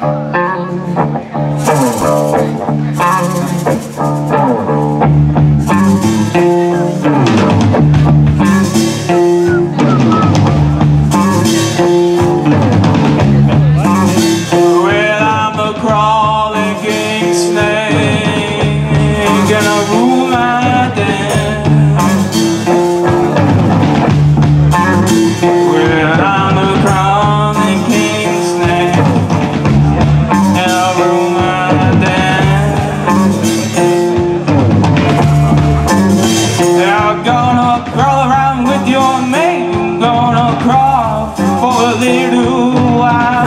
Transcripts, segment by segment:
Bye. Gonna crawl around with your mate. Gonna crawl for a little while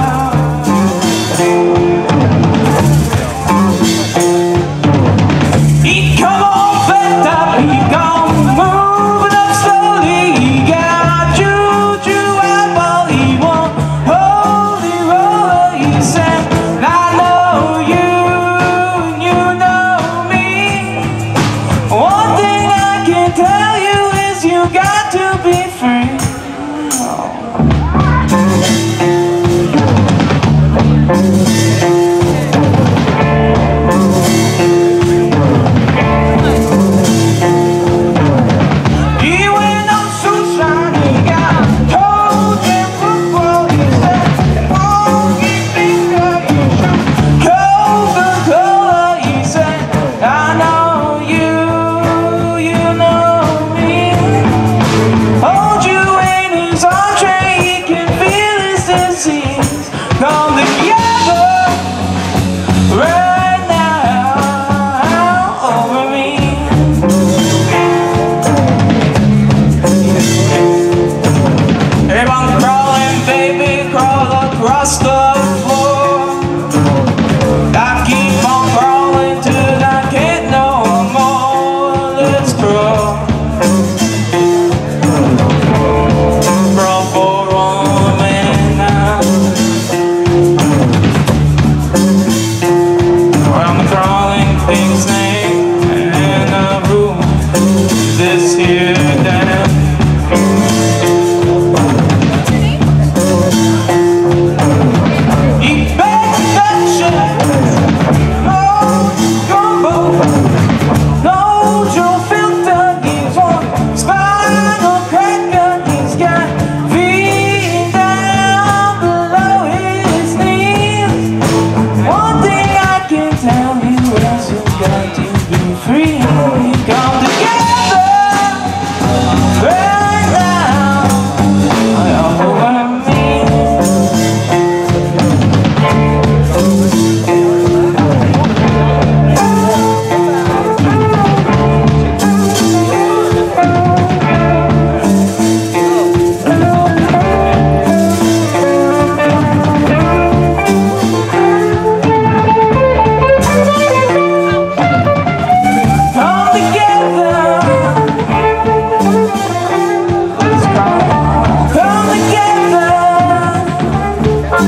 magazine.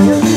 you.